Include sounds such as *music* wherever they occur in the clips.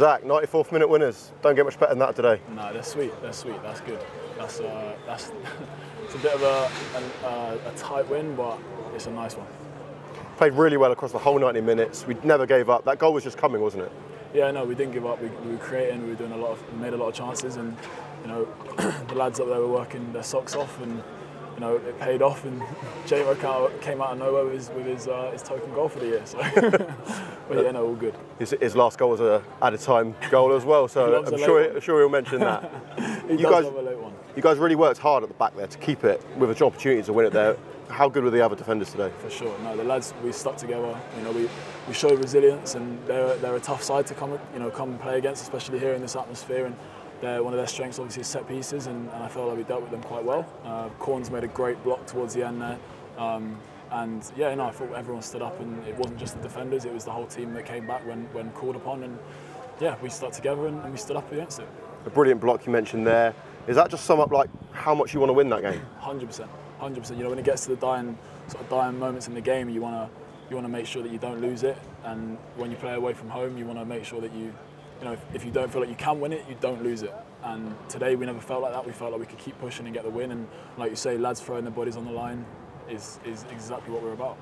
Zak, 94th minute winners. Don't get much better than that today. No, they're sweet. They're sweet. That's good. That's uh, that's *laughs* it's a bit of a, an, uh, a tight win, but it's a nice one. Played really well across the whole 90 minutes. We never gave up. That goal was just coming, wasn't it? Yeah, no, we didn't give up. We, we were creating. We were doing a lot of, made a lot of chances, and you know, *clears throat* the lads up there were working their socks off, and you know, it paid off. And *laughs* Jamo came out of nowhere with his with his, uh, his token goal for the year. So, *laughs* but yeah, no, all good. His, his last goal was a at a time goal as well, so *laughs* I'm sure, he, sure he'll mention that. He You guys- love a late one. You guys really worked hard at the back there to keep it with an opportunity to win it there. How good were the other defenders today? For sure. No, the lads we stuck together. You know, we, we showed resilience, and they're they're a tough side to come you know come and play against, especially here in this atmosphere. And they're, one of their strengths obviously is set pieces, and, and I felt like we dealt with them quite well. Uh, Corns made a great block towards the end there. Um, and yeah, no, I thought everyone stood up, and it wasn't just the defenders; it was the whole team that came back when, when called upon. And yeah, we stuck together and, and we stood up against it. A brilliant block you mentioned there. Is that just sum up like how much you want to win that game? Hundred percent, hundred percent. You know, when it gets to the dying sort of dying moments in the game, you want to you want to make sure that you don't lose it. And when you play away from home, you want to make sure that you, you know, if, if you don't feel like you can win it, you don't lose it. And today we never felt like that. We felt like we could keep pushing and get the win. And like you say, lads throwing their bodies on the line is is exactly what we're about.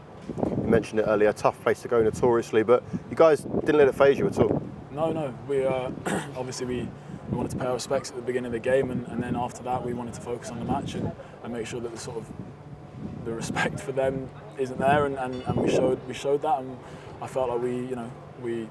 You mentioned it earlier, a tough place to go notoriously, but you guys didn't let it phase you at all. No, no. We uh, *clears throat* obviously we, we wanted to pay our respects at the beginning of the game, and, and then after that we wanted to focus on the match and, and make sure that the sort of the respect for them isn't there, and, and, and we showed we showed that, and I felt like we you know we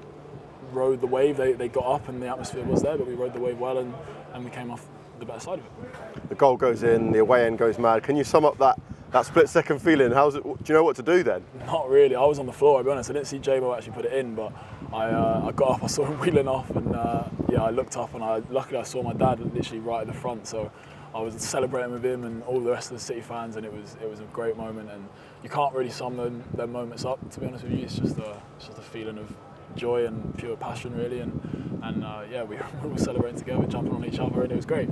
rode the wave. They, they got up, and the atmosphere was there, but we rode the wave well, and, and we came off the better side of it. The goal goes in, the away end goes mad. Can you sum up that, that split second feeling? How's it, do you know what to do then? Not really. I was on the floor. I'll be honest. I didn't see Jabo actually put it in, but I, uh, I got up. I saw him *laughs* wheeling off, and uh, yeah, I looked up, and I luckily I saw my dad literally right at the front. So I was celebrating with him and all the rest of the City fans, and it was it was a great moment. And you can't really sum them, them moments up. To be honest with you, it's just a it's just a feeling of joy and pure passion, really. And and uh, yeah, we, *laughs* were all celebrating together, jumping on each other, and it was great.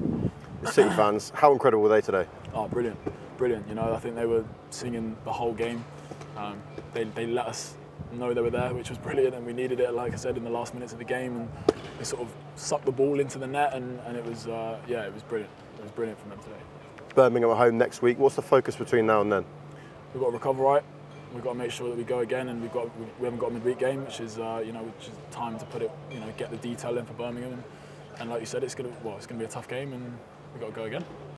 The City fans, how incredible were they today? Oh, brilliant, brilliant. You know, I think they were singing the whole game. Um, they, they let us know they were there, which was brilliant, and we needed it, like I said, in the last minutes of the game. And they sort of sucked the ball into the net, and, and it was, uh, yeah, it was brilliant. It was brilliant from them today. Birmingham at home next week. What's the focus between now and then? We've got to recover right. We've got to make sure that we go again, and we've got we haven't got a midweek game, which is uh, you know which is time to put it, you know, get the detail in for Birmingham. And, and like you said, it's gonna well, it's gonna be a tough game, and we've got to go again.